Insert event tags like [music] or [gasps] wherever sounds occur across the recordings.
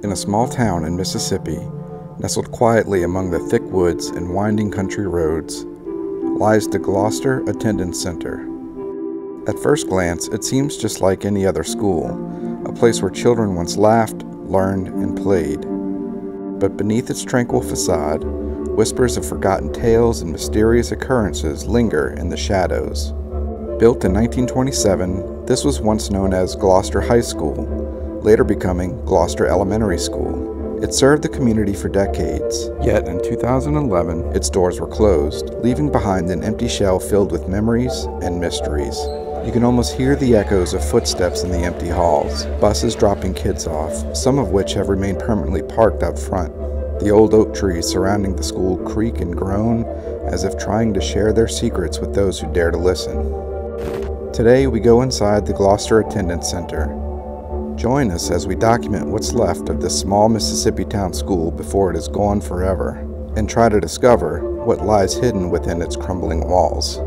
In a small town in Mississippi, nestled quietly among the thick woods and winding country roads, lies the Gloster Attendance Center. At first glance, it seems just like any other school, a place where children once laughed, learned, and played. But beneath its tranquil facade, whispers of forgotten tales and mysterious occurrences linger in the shadows. Built in 1927, this was once known as Gloster High School, later becoming Gloster Elementary School. It served the community for decades, yet in 2011, its doors were closed, leaving behind an empty shell filled with memories and mysteries. You can almost hear the echoes of footsteps in the empty halls, buses dropping kids off, some of which have remained permanently parked out front. The old oak trees surrounding the school creak and groan as if trying to share their secrets with those who dare to listen. Today we go inside the Gloster Attendance Center. Join us as we document what's left of this small Mississippi town school before it is gone forever, and try to discover what lies hidden within its crumbling walls.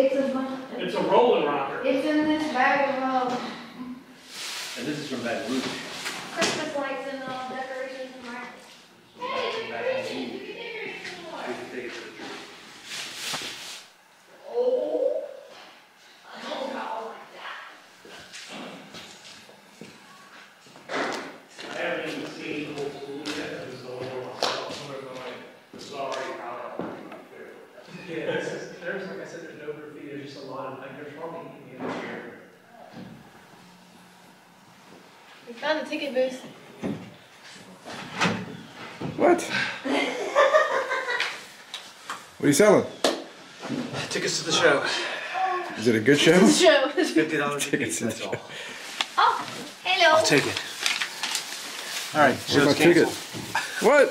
It's a bunch, It's a rolling rocker. it's in this bag of, uh, And this is from Baton Rouge. Christmas lights and, uh, decorations and lights. Hey, decorations, you can decorate some more. We can take it to the church. Oh. I don't know like that. I haven't even seen the whole school yet, I just don't know myself, I'm gonna go like, this is already out. Yeah, this is, there's, like I said, there's no graffiti, there's just a lot of, like, there's probably Indians here. We found the ticket booth. What? What are you selling? Tickets to the show. Is it a good show? Show. [laughs] Fifty dollars Tickets piece, to the that's show. all. Oh, hello. I'll take it. All right, Where's show's my ticket? canceled. What?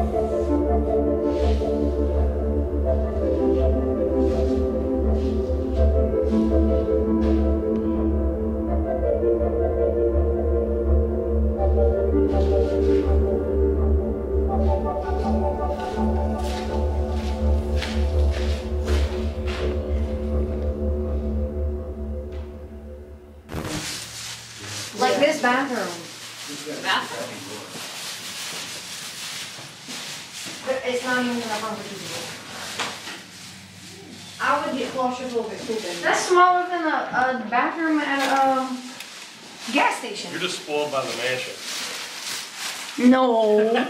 Like You're just spoiled by the mansion. No. [laughs]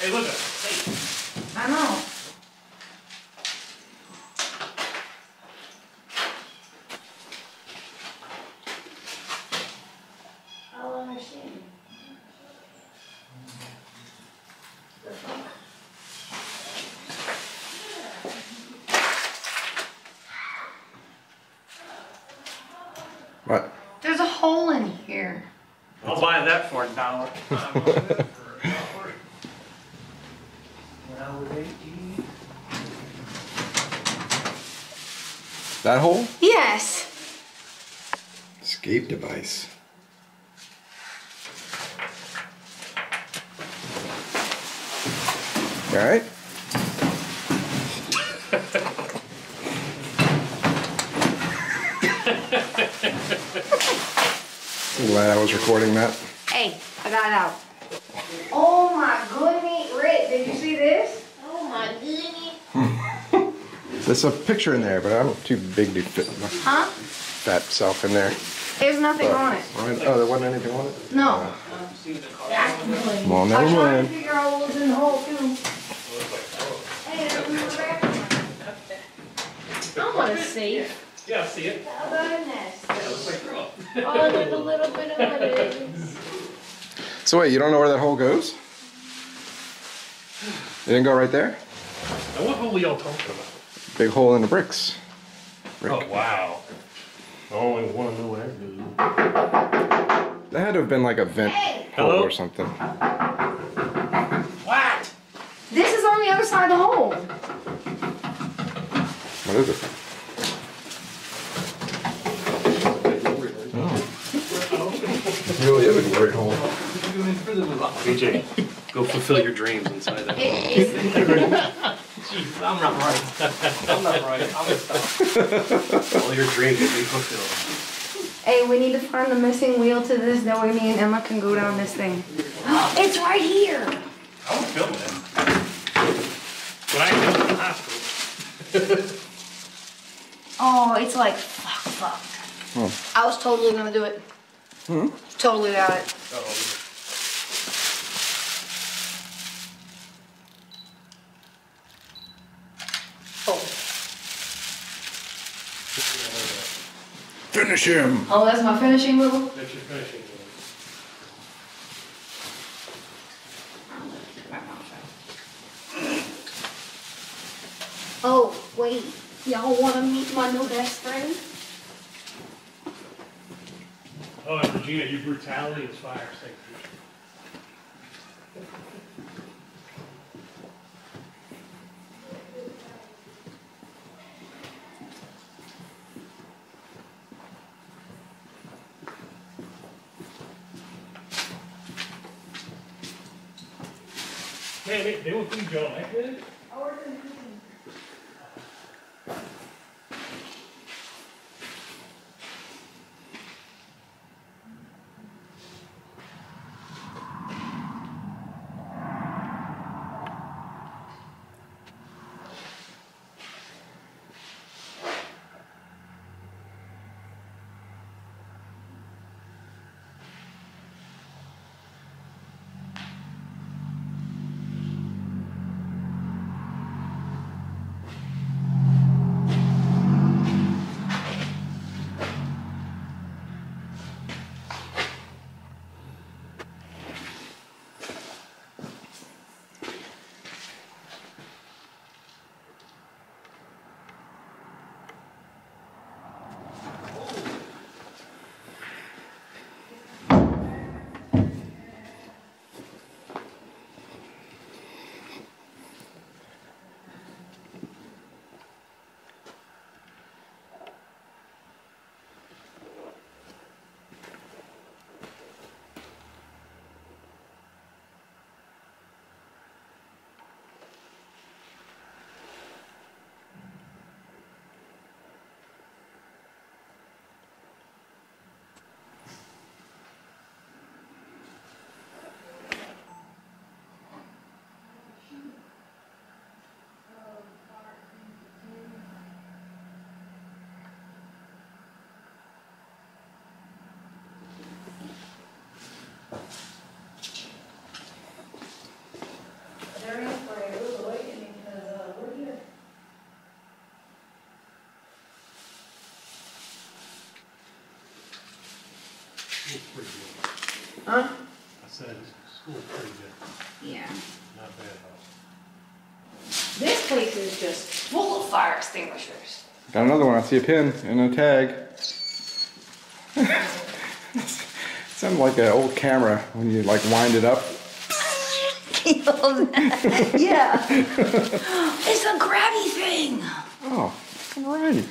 Hey, look at it. Hey, I know. I don't understand. The fuck? What? There's a hole in here. I'll buy that for a dollar. When I was eighteen. That hole? Yes. Escape device. All right. I'm [laughs] glad I was recording that. Hey, I got it out. Oh my goodness, Rick, did you see this? Oh my goodness. There's a picture in there, but I'm too big to fit my Huh? fat self in there. There's nothing on it. Right. Oh, there wasn't anything on it? No. Well, I'm was trying to figure out what was in the hole too. Hey, there's another bathroom. I want to see. Yeah, I see it. How about a nest? Oh, there's a little bit of it. So wait, you don't know where that hole goes? It didn't go right there? Now, what hole are y'all talking about? Big hole in the bricks. Oh, wow. I only wanna know where it. That had to have been like a vent hole Hello? or something. What? This is on the other side of the hole. What is it? Oh. Really is a great hole. BJ, go fulfill your dreams inside that. It is. [laughs] Jeez, I'm not right. [laughs] I'm not right. I'm gonna stop. [laughs] All your dreams will be fulfilled. Hey, we need to find the missing wheel to this. That way, me and Emma can go down this thing. [gasps] it's right here. I would film that. When I get to the hospital. [laughs] Oh, it's like fuck, fuck. I was totally gonna do it. Hmm. Totally got it. Oh. Finish him! Oh, that's my finishing move. That's your finishing move. Oh, wait. Y'all wanna meet my new best friend? Oh, Regina, your brutality is fire extinguisher. They, will feed you all that good? I said, school's pretty good, Yeah. not bad though. This place is just full of fire extinguishers. Got another one. I see a pin and a tag. [laughs] Sounds like an old camera when you like wind it up. [laughs] yeah. it's a grabby thing. Oh, alrighty.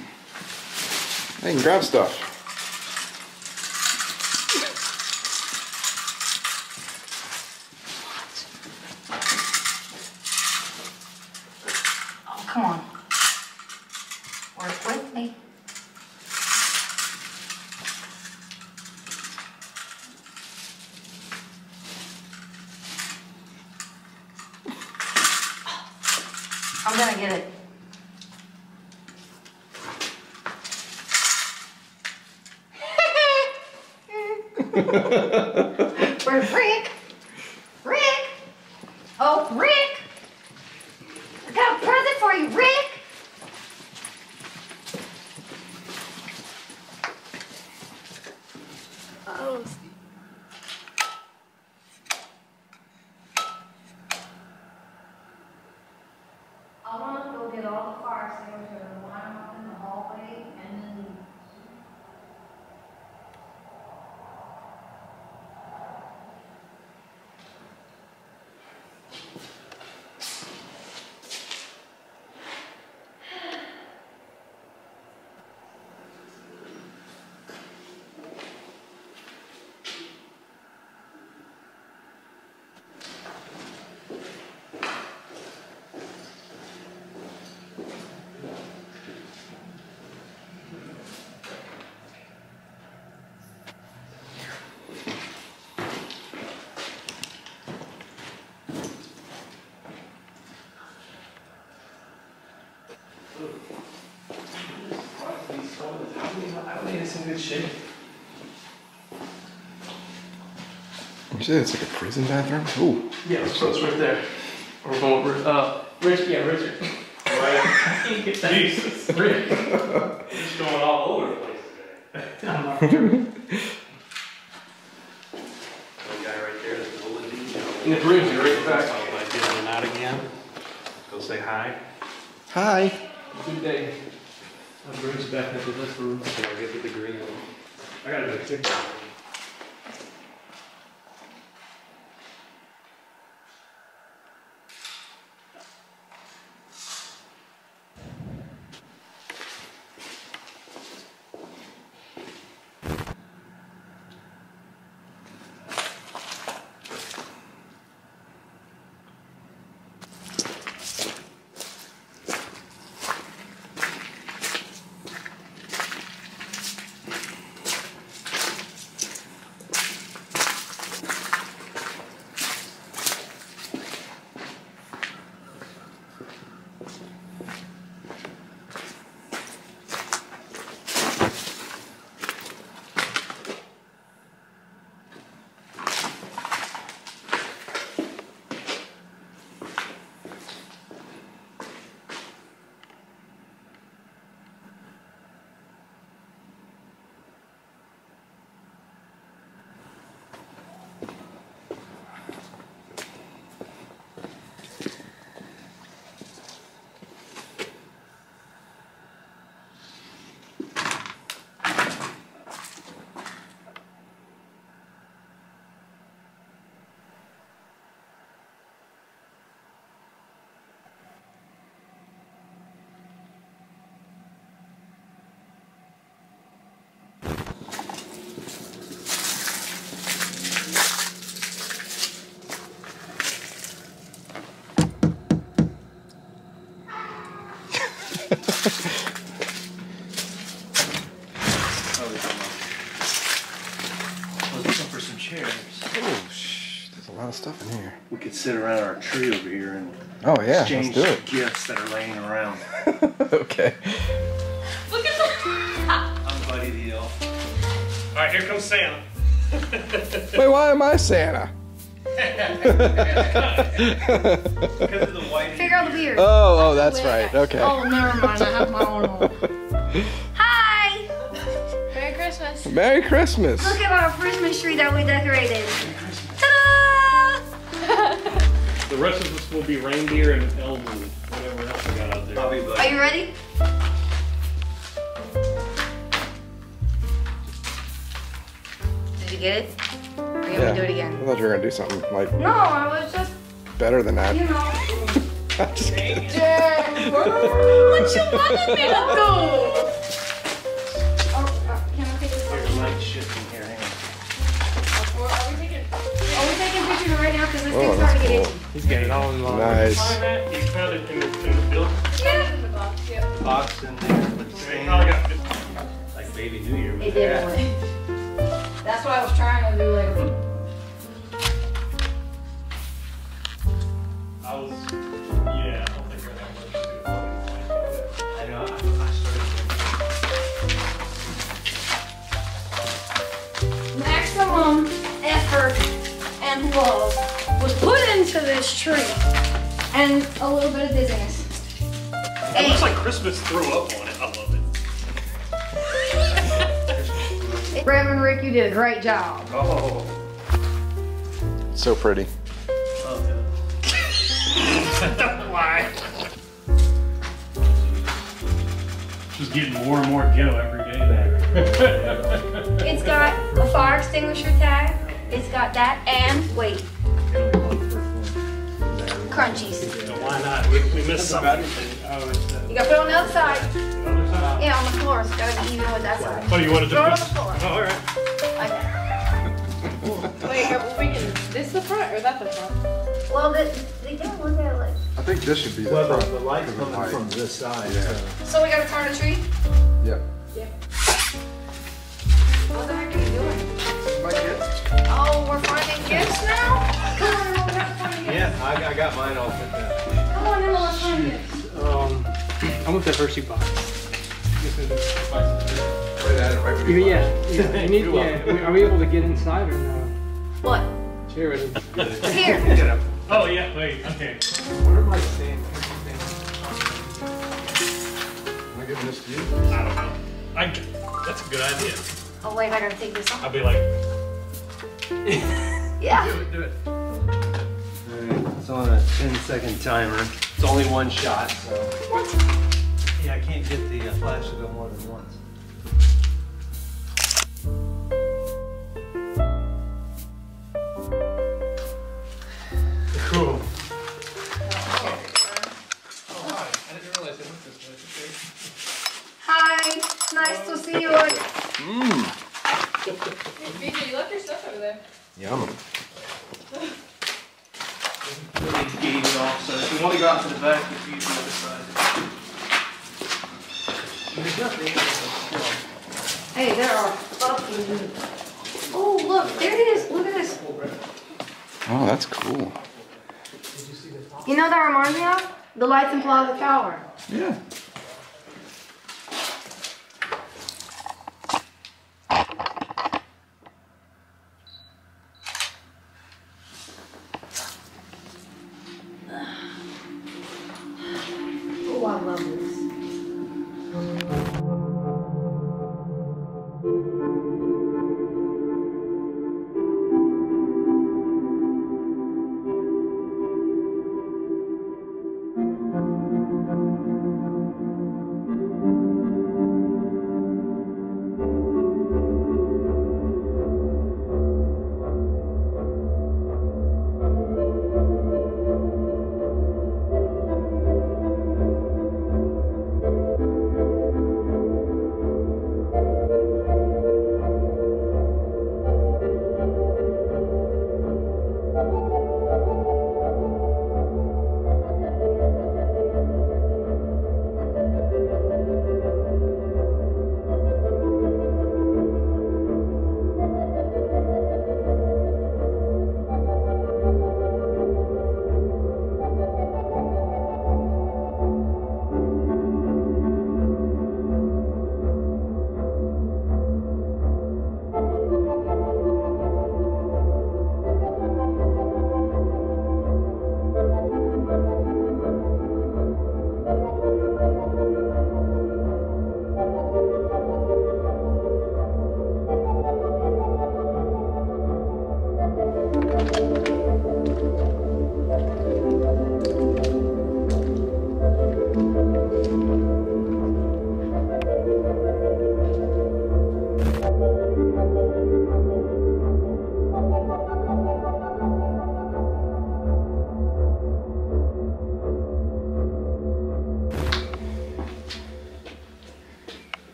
I can grab stuff. I think it's in good shape. You say it's like a prison bathroom? Ooh. Yeah, so it's right there. We're going, Ri- uh, Rich, yeah, Richard. Right? [laughs] Jesus. Rick. He's going all over the place today. I'm [laughs] not- The guy right there, the golden And the brings you right back. If I get in and out again, go say hi. Hi. Good day. That brings back into this room. Can I get the green one? I gotta do a picture. Oh, shh. There's a lot of stuff in here. We could sit around our tree over here and Oh, yeah. Let's exchange do it. gifts that are laying around. [laughs] okay. look at the. I'm Buddy the Elf. All right, here comes Santa. Wait, why am I Santa? Figure out the beard. Oh, oh, that's right. Okay. Oh, never mind. I have my own home. Hi! Merry Christmas. Merry Christmas. Look at our Christmas tree that we decorated. Ta-da! [laughs] The rest of us will be reindeer and elves and whatever else we got out there. Bobby, Are you ready? Did you get it? Are you gonna do it I thought you were gonna do something like No, I was just, better than that. you know. [laughs] I'm just kidding. what you wanted me to do? Oh, uh, can I take this? There's a light shifting here. Hang on. Are we taking, are we taking pictures right now? This Oh, that's starting get cool. He's getting all in line. Nice. Find found it in the, in the building. Yeah. Box in there with He sand, probably got like baby New Year. It did work. That's what I was trying to do like. Christmas threw up on it. I love it. Reverend Rick, you did a great job. Oh. So pretty. [laughs] Why? She's getting more and more ghetto every day there. [laughs] It's got a fire extinguisher tag. It's got that and wait, crunchies. Why not? We, we missed something. It's You gotta put it on the other side. other side. Yeah, on the floor. It's gotta be even with that side. Oh, you wanted to Throw it on the floor. Oh, all right. Like that. Wait, are we can, this the front or that the front? Well, they, they don't look at it like. I think this should be the Well, the, front. the light's of coming light. from this side, Yeah. so. So we gotta turn the tree. Yeah. Yeah. What the heck are you doing? My kids. Oh, we're finding gifts now? Come on, Emma, let's find gifts. Yeah, I, I got mine all picked out. Come on, Emma, let's find gifts. I want the Hershey box. Right at it, right Yeah, yeah, you need, [laughs] You're yeah, are we able to get inside or no? What? Here it is. It's here. [laughs] Oh yeah, wait, okay. Where am I standing? Am I giving this to you? I don't know. I, that's a good idea. Oh wait, I gotta take this off. I'll be like, [laughs] Yeah. do it, do it. Alright, it's on a 10 second timer. It's only one shot, so. What? Yeah, I can't get the uh, flash to go more than once. Cool. Hi. Nice to see you. again. BJ, you left your stuff over there. Yum. Really gate off, so if you want to go out to the back, if you use the other side. There's nothing in this. Hey, there are fucking. Oh, look, there it is. Look at this. Oh, that's cool. You know that reminds me of? The lights in Plaza Tower. Yeah.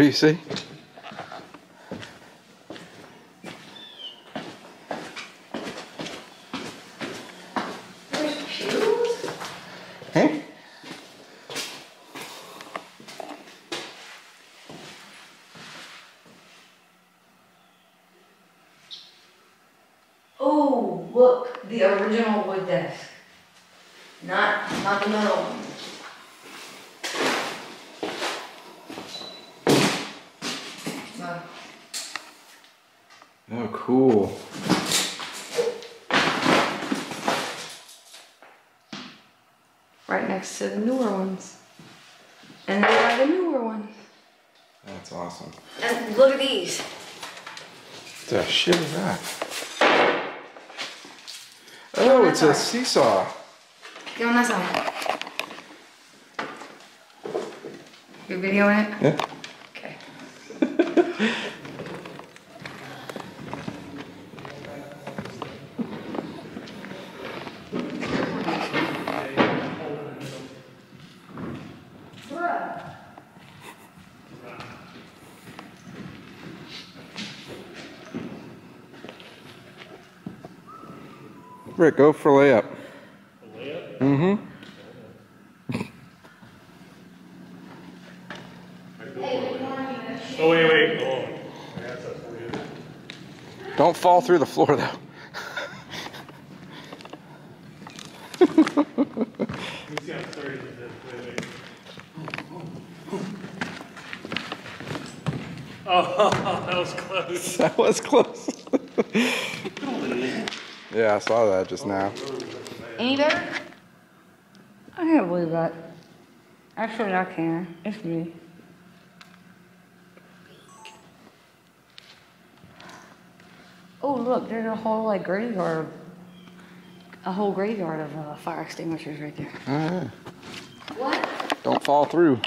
What do you see? There's shoes? Hey? Oh, look, the original wood desk. Not, not the metal one. No. Oh, cool. Right next to the newer ones. And there are the newer ones. That's awesome. And look at these. The shit is that? Oh, it's a seesaw. Get on that side. You videoing it? Yeah. Rick, go for layup. Layup? Mm-hmm. Oh, wait, wait. Oh, I got that for you. Don't fall through the floor though. Let me see how sturdy this [laughs] is. Wait, wait. Oh, that was close. that was close. Yeah, I saw that just now. Any better? I can't believe that. Actually, I can. It's me. Oh, look, there's a whole like graveyard. A whole graveyard of uh, fire extinguishers right there. Ah, What? don't fall through.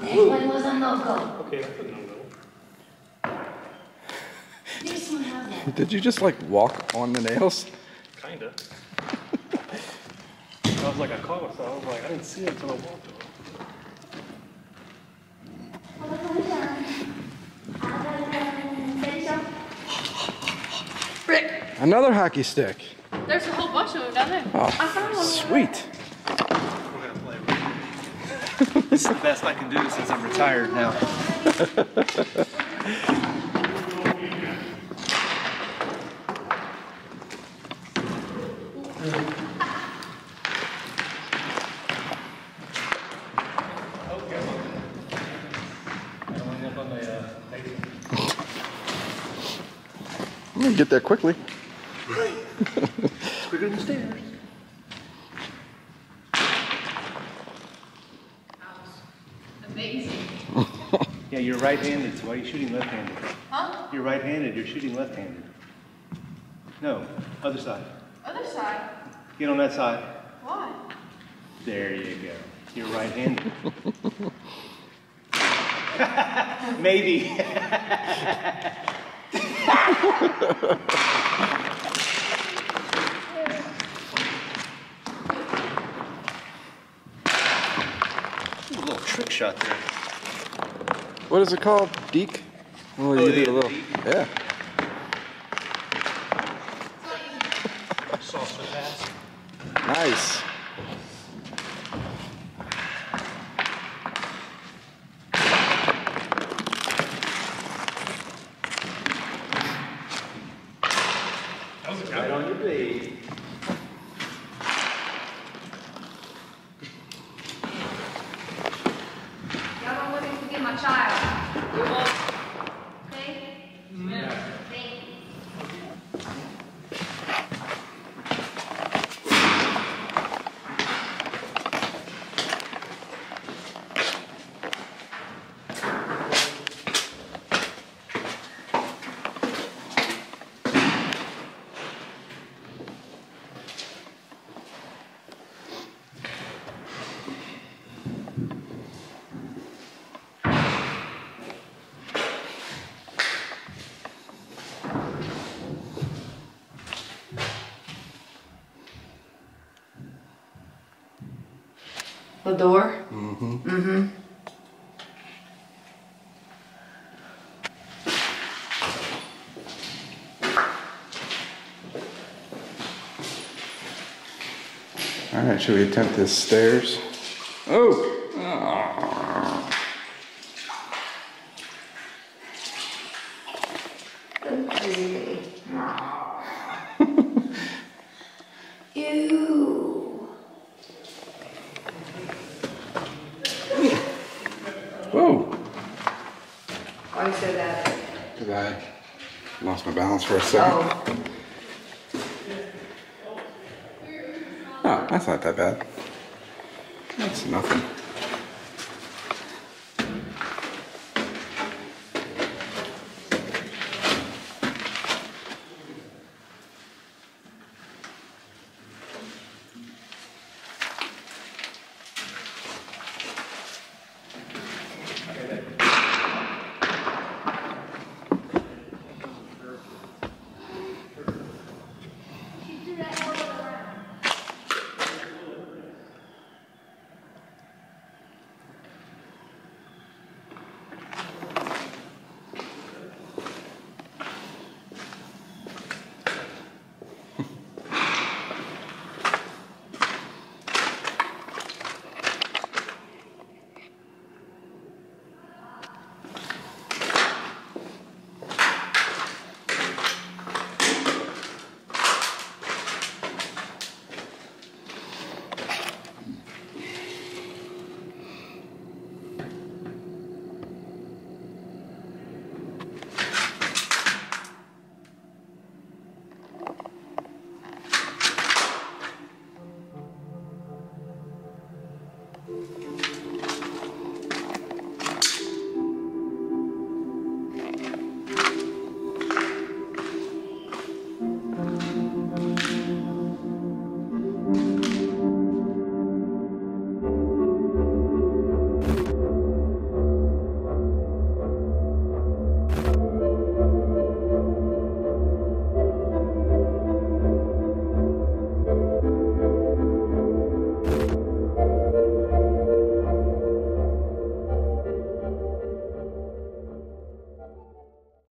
When was a no-go? Okay, that's a no-go. This one has that. Did you just like walk on the nails? Kinda. I was like, I caught myself. I was like, I didn't see it until I walked on it. Another hockey stick. There's a whole bunch of them down there. Oh, sweet. We're gonna play with it. This is the best I can do since I'm retired now. I'm gonna get there quickly. Quicker than stairs. Amazing. [laughs] Yeah, you're right-handed, so why are you shooting left-handed? Huh? You're right-handed, you're shooting left-handed. No, other side. Other side. Get on that side. Why? There you go. You're right-handed. [laughs] [laughs] Maybe. Ooh, a little trick shot there. What is it called? Deke? Oh, Oh, you did a little. deke. Yeah. Lador? Mm-hmm. Mm-hmm. All right, should we attempt the stairs? Oh!